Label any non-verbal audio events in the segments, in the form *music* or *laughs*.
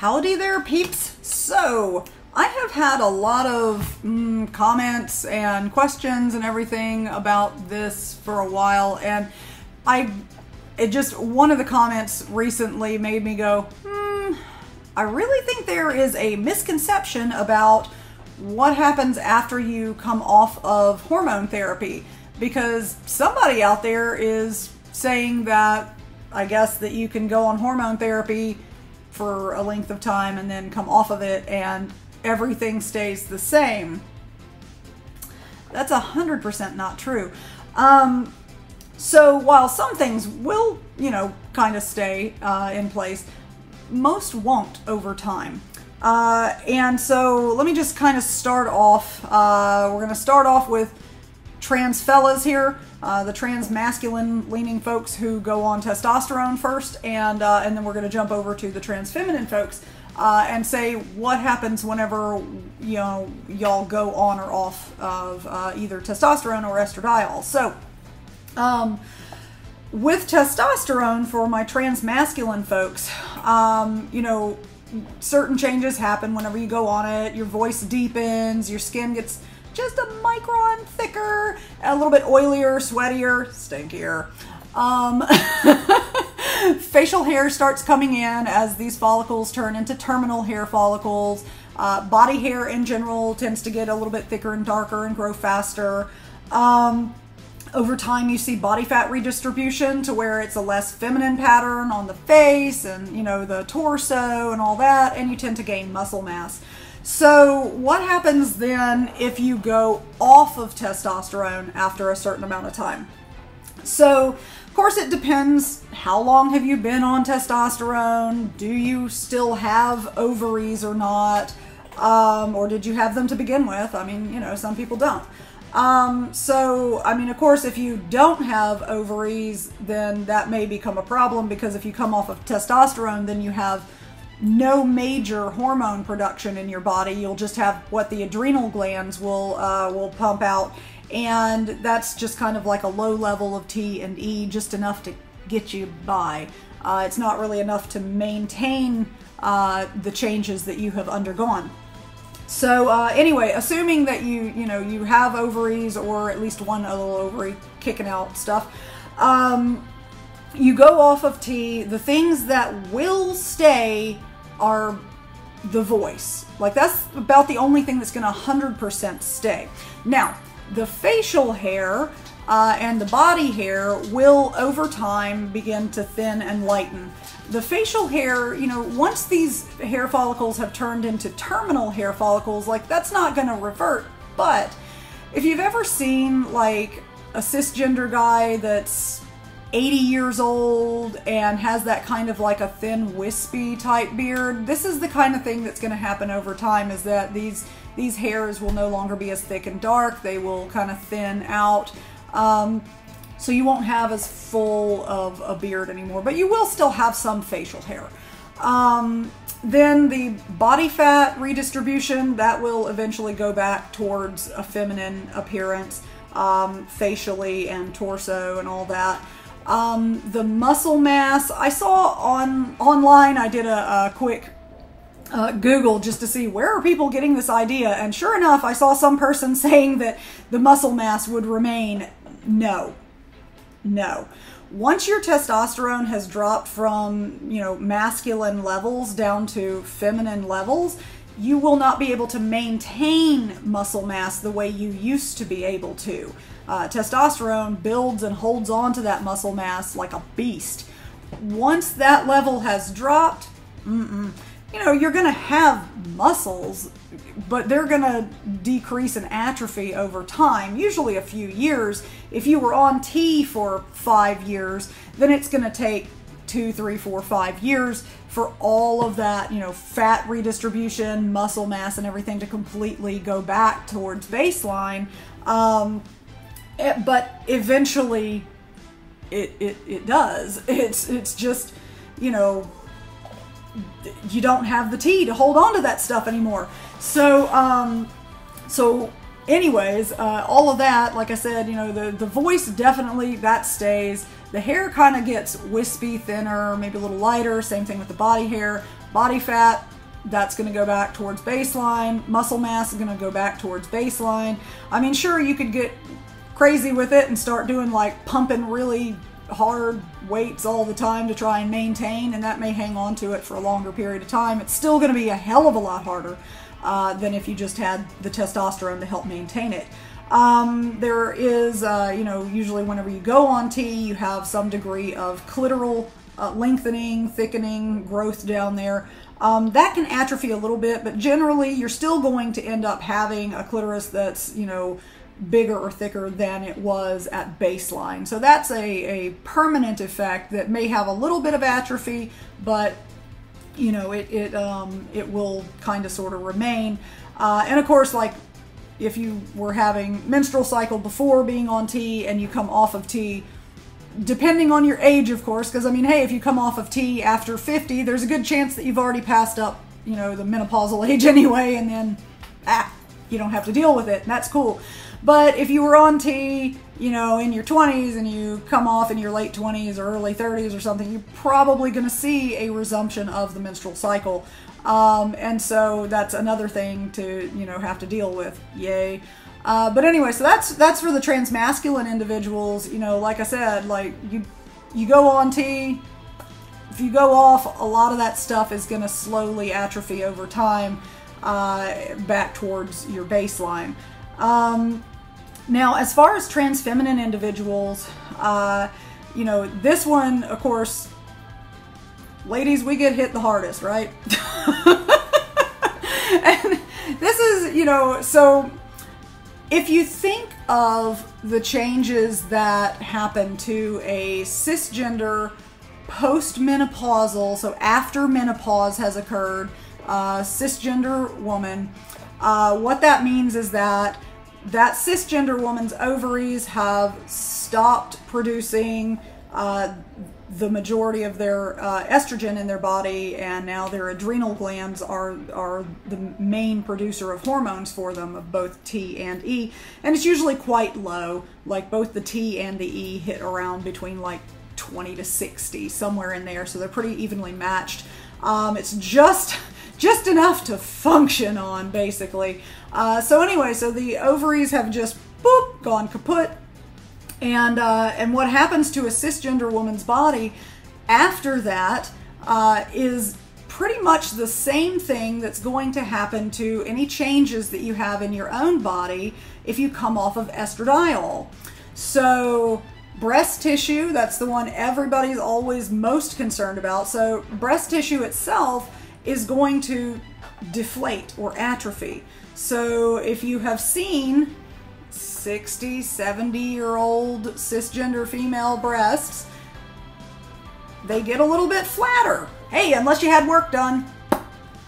Howdy there, peeps. So, I have had a lot of mm, comments and questions and everything about this for a while, and I, it just, one of the comments recently made me go, hmm, I really think there is a misconception about what happens after you come off of hormone therapy because somebody out there is saying that I guess that you can go on hormone therapy for a length of time and then come off of it and everything stays the same. That's a hundred percent not true. Um, so while some things will, you know, kind of stay uh, in place, most won't over time. Uh, and so let me just kind of start off. Uh, we're going to start off with trans fellas here, uh, the trans masculine leaning folks who go on testosterone first, and uh, and then we're going to jump over to the trans feminine folks uh, and say what happens whenever you know y'all go on or off of uh, either testosterone or estradiol. So. Um, with testosterone for my trans masculine folks, um, you know, certain changes happen whenever you go on it. Your voice deepens, your skin gets just a micron thicker, a little bit oilier, sweatier, stinkier. Um, *laughs* facial hair starts coming in as these follicles turn into terminal hair follicles. Uh, body hair in general tends to get a little bit thicker and darker and grow faster. Um, over time, you see body fat redistribution to where it's a less feminine pattern on the face and, you know, the torso and all that, and you tend to gain muscle mass. So, what happens then if you go off of testosterone after a certain amount of time? So, of course, it depends how long have you been on testosterone? Do you still have ovaries or not? Um, or did you have them to begin with? I mean, you know, some people don't. Um, so, I mean, of course, if you don't have ovaries, then that may become a problem because if you come off of testosterone, then you have no major hormone production in your body. You'll just have what the adrenal glands will uh, will pump out, and that's just kind of like a low level of T and E, just enough to get you by. Uh, it's not really enough to maintain uh, the changes that you have undergone. So uh, anyway, assuming that you you know you have ovaries or at least one little ovary kicking out stuff. Um, you go off of T. The things that will stay are the voice. Like that's about the only thing that's going to 100% stay. Now, the facial hair uh, and the body hair will over time begin to thin and lighten. The facial hair, you know, once these hair follicles have turned into terminal hair follicles, like that's not going to revert. But if you've ever seen like a cisgender guy that's 80 years old and has that kind of like a thin wispy type beard. This is the kind of thing that's going to happen over time is that these these hairs will no longer be as thick and dark. They will kind of thin out. Um, so you won't have as full of a beard anymore but you will still have some facial hair. Um, then the body fat redistribution that will eventually go back towards a feminine appearance um, facially and torso and all that um, the muscle mass, I saw on online, I did a, a quick uh, Google just to see where are people getting this idea, and sure enough, I saw some person *laughs* saying that the muscle mass would remain. No, no. Once your testosterone has dropped from, you know, masculine levels down to feminine levels, you will not be able to maintain muscle mass the way you used to be able to. Uh, testosterone builds and holds on to that muscle mass like a beast. Once that level has dropped, you know, you're going to have muscles, but they're going to decrease and atrophy over time, usually a few years. If you were on T for five years, then it's going to take two, three, four, five years for all of that, you know, fat redistribution, muscle mass, and everything to completely go back towards baseline. Um, it, but eventually, it, it it does. *laughs* It's it's just, you know, you don't have the T to hold on to that stuff anymore. So um, so anyways, uh, all of that, like I said, you know, the, the voice definitely that stays. The hair kind of gets wispy, thinner, maybe a little lighter. Same thing with the body hair. body fat, that's going to go back towards baseline. Muscle mass is going to go back towards baseline. I mean, sure, you could get crazy with it and start doing like pumping really hard weights all the time to try and maintain, and that may hang on to it for a longer period of time. It's still going to be a hell of a lot harder uh, than if you just had the testosterone to help maintain it. Um, there is, uh, you know, usually whenever you go on T, you have some degree of clitoral uh, lengthening, thickening, growth down there. Um, that can atrophy a little bit, but generally you're still going to end up having a clitoris that's, you know, bigger or thicker than it was at baseline. So that's a, a permanent effect that may have a little bit of atrophy, but you know it it um, it will kind of sort of remain. Uh, and of course, like if you were having menstrual cycle before being on T and you come off of T, depending on your age, of course, because I mean, hey, if you come off of T after 50, there's a good chance that you've already passed up, you know, the menopausal *laughs* age anyway, and then ah, you don't have to deal with it, and that's cool. But if you were on T, you know, in your 20s and you come off in your late 20s or early 30s or something, you're probably going to see a resumption of the menstrual cycle. Um, and so that's another thing to, you know, have to deal with. Yay. Uh, but anyway, so that's that's for the transmasculine individuals. You know, like I said, like you you go on T, if you go off, a lot of that stuff is going to slowly atrophy over time uh, back towards your baseline. Um, now, as far as trans feminine individuals, uh, you know, this one, of course, ladies, we get hit the hardest, right? *laughs* and this is, you know, so if you think of the changes that happen to a cisgender postmenopausal, so after menopause has occurred, uh, cisgender woman, uh, what that means is that that cisgender woman's ovaries have stopped producing uh, the majority of their uh, estrogen in their body, and now their adrenal glands are are the main producer of hormones for them, of both T and E, and it's usually quite low. Like both the T and the E hit around between like 20 to 60, somewhere in there, so they're pretty evenly matched. Um, it's just just enough to function on, basically. Uh, so anyway, so the ovaries have just boop gone kaput, and uh, and what happens to a cisgender woman's body after that uh, is pretty much the same thing that's going to happen to any changes that you have in your own body if you come off of estradiol. So breast tissue, that's the one everybody's always most concerned about. So breast tissue itself is going to deflate or atrophy. So if you have seen 60, 70 year old cisgender female breasts, they get a little bit flatter. Hey, unless you had work done.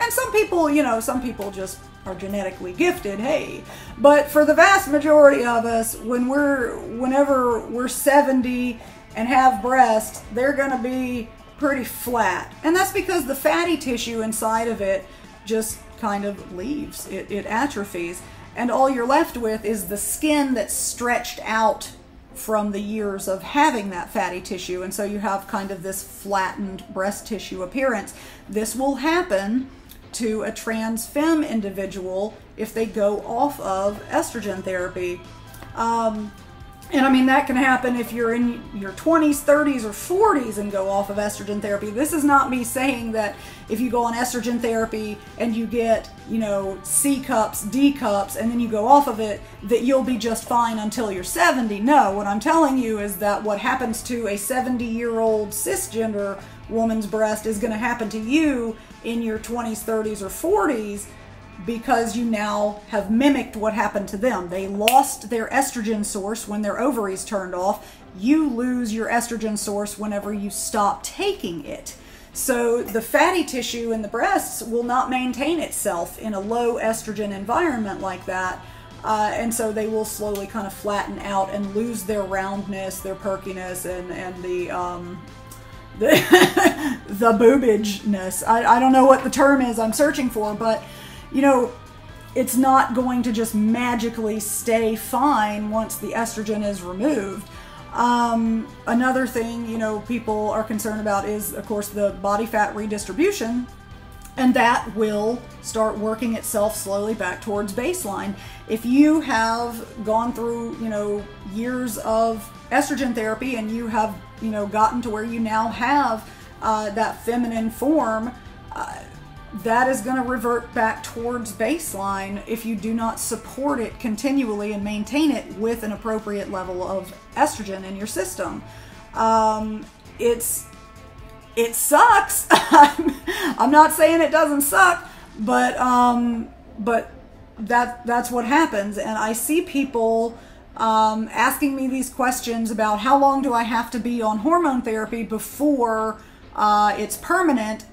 And some people, you know, some people just are genetically gifted, hey. But for the vast majority of us, when we're whenever we're 70 and have breasts, they're going to be pretty flat. And that's because the fatty tissue inside of it just kind of leaves, it, it atrophies. And all you're left with is the skin that's stretched out from the years of having that fatty tissue. And so you have kind of this flattened breast tissue appearance. This will happen to a trans femme individual if they go off of estrogen therapy. Um, and I mean, that can happen if you're in your 20s, 30s, or 40s and go off of estrogen therapy. This is not me saying that if you go on estrogen therapy and you get, you know, C cups, D cups, and then you go off of it, that you'll be just fine until you're 70. No, what I'm telling you is that what happens to a 70 year old cisgender woman's breast is going to happen to you in your 20s, 30s, or 40s because you now have mimicked what happened to them. They lost their estrogen source when their ovaries turned off. You lose your estrogen source whenever you stop taking it. So the fatty tissue in the breasts will not maintain itself in a low estrogen environment like that. Uh, and so they will slowly kind of flatten out and lose their roundness, their perkiness, and, and the, um, the, *laughs* the boobageness. I, I don't know what the term is I'm searching for, but you know, it's not going to just magically stay fine once the estrogen is removed. Um, another thing, you know, people are concerned about is, of course, the body fat redistribution. and that will start working itself slowly back towards baseline. If you have gone through, you know, years of estrogen therapy and you have, you know, gotten to where you now have uh, that feminine form, that is going to revert back towards baseline if you do not support it continually and maintain it with an appropriate level of estrogen in your system. Um, it's it sucks. *laughs* I'm not saying it doesn't suck, but um, but that that's what happens. And I see people um, asking me these questions about how long do I have to be on hormone therapy before uh, it's permanent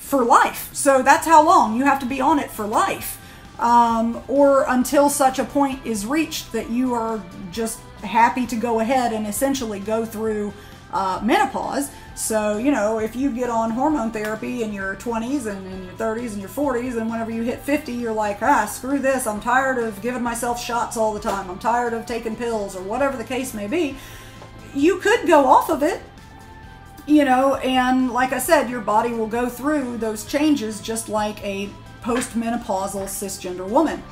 for life. So that's how long you have to be on it for life. Um, or until such a point is reached that you are just happy to go ahead and essentially go through uh, menopause. So, you know, if you get on hormone therapy in your 20s and in your 30s and your 40s, and whenever you hit 50, you're like, ah, screw this. I'm tired of giving myself shots all the time. I'm tired of taking pills or whatever the case may be. You could go off of it, you know, and like I said, your body will go through those changes just like a postmenopausal cisgender woman.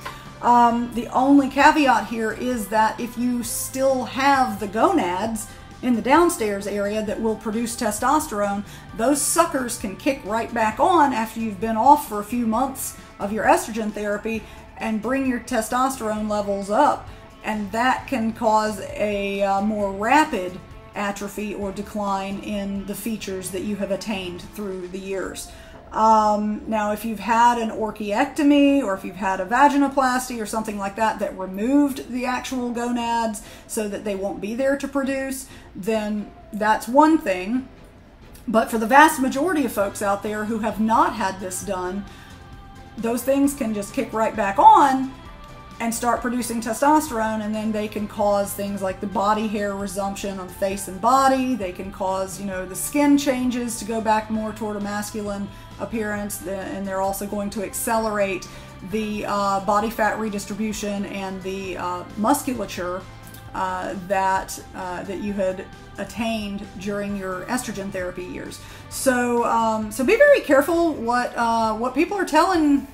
Um, the only caveat here is that if you still have the gonads, in the downstairs area that will produce testosterone, those suckers can kick right back on after you've been off for a few months of your estrogen therapy and bring your testosterone levels up. And that can cause a uh, more rapid atrophy or decline in the features that you have attained through the years. Um, now, if you've had an orchiectomy or if you've had a vaginoplasty or something like that that removed the actual gonads so that they won't be there to produce, then that's one thing. But for the vast majority of folks out there who have not had this done, those things can just kick right back on and start producing testosterone and then they can cause things like the body hair resumption on face and body they can cause you know the skin changes to go back more toward a masculine appearance and they're also going to accelerate the uh, body fat redistribution and the uh, musculature uh, that uh, that you had attained during your estrogen therapy years. So um, so be very careful what uh, what people are telling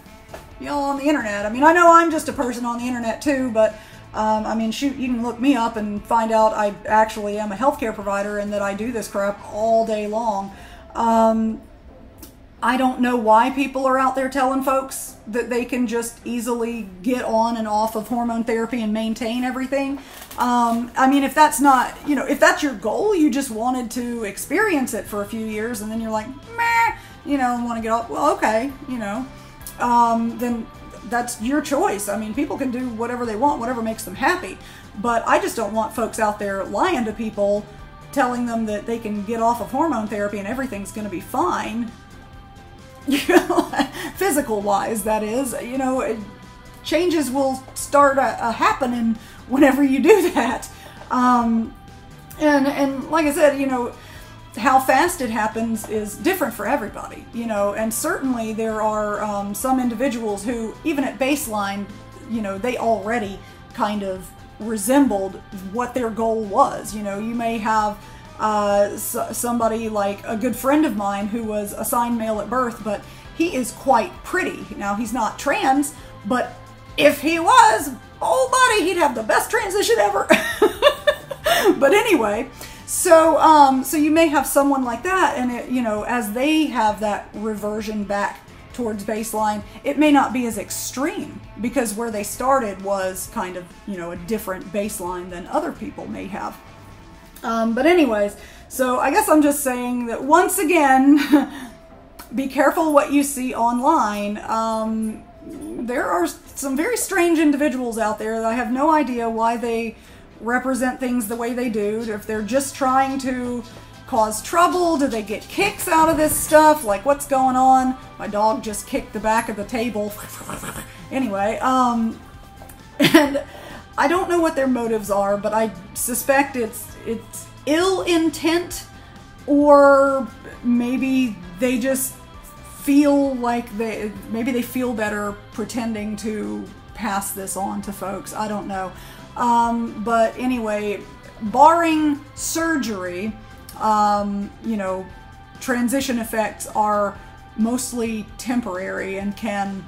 y'all on the internet. I mean, I know I'm just a person on the internet too, but um, I mean, shoot, you can look me up and find out I actually am a healthcare provider and that I do this crap all day long. Um, I don't know why people are out there telling folks that they can just easily get on and off of hormone therapy and maintain everything. Um, I mean, if that's not, you know, if that's your goal, you just wanted to experience it for a few years and then you're like, meh, you know, want to get off, well, okay, you know um, then that's your choice. I mean, people can do whatever they want, whatever makes them happy. But I just don't want folks out there lying to people, telling them that they can get off of hormone therapy and everything's going to be fine. *laughs* You know, physical wise, that is. You know, changes will start a, a happening whenever you do *laughs* that. Um, and and like I said, you know how fast it happens is different for everybody, you know, and certainly there are um, some individuals who, even at baseline, you know, they already kind of resembled what their goal was. You know, you may have uh, somebody like a good friend of mine who was assigned male at birth, but he is quite pretty. Now, he's not trans, but if he was, oh, buddy, he'd have the best transition ever. *laughs* but anyway, so, um, so you may have someone like that, and it, you know, as they have that reversion back towards baseline, it may not be as extreme because where they started was kind of, you know, a different baseline than other people may have. Um, but anyways, so I guess I'm just saying that once again, *laughs* be careful what you see online. Um, there are some very strange individuals out there that I have no idea why they represent things the way they do, if they're just trying to cause trouble, do they get kicks out of this stuff? Like, what's going on? My dog just kicked the back of the table. *laughs* anyway, um, *laughs* and I don't know what their motives are, but I suspect it's it's ill intent, or maybe they just feel like they maybe they feel better pretending to pass this on to folks. I don't know. Um, but anyway, barring surgery, um, you know, transition effects are mostly temporary and can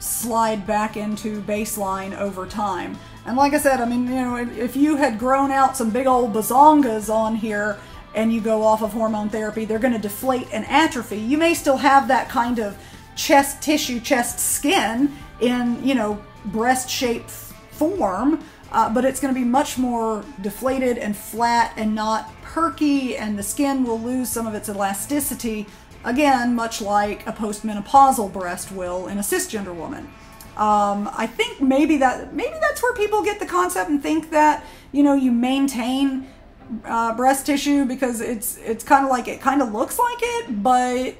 slide back into baseline over time. And like I said, I mean, you know, if you had grown out some big old bazongas on here and you go off of hormone therapy, they're going to deflate and atrophy. You may still have that kind of chest tissue, chest skin in, you know, breast shaped form, uh, but it's going to be much more deflated and flat and not perky, and the skin will lose some of its elasticity. Again, much like a postmenopausal breast will in a cisgender woman. Um, I think maybe that maybe that's where people get the concept and think that you know you maintain uh, breast tissue because it's it's kind of like it kind of looks like it, but it,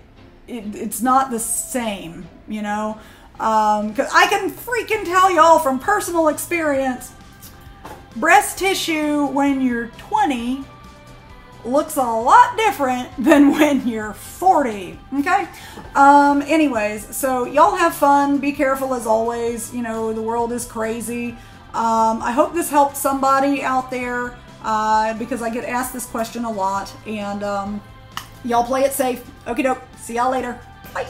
it's not the same. You know, because um, I can freaking tell y'all from personal experience, breast tissue when you're 20 looks a lot different *laughs* than when you're 40. Okay? Um, anyways, so y'all have fun. Be careful as always. You know, the world is crazy. Um, I hope this helped somebody out there uh, because I get asked this question a lot. And um, y'all play it safe. Okie doke. See y'all later. Bye.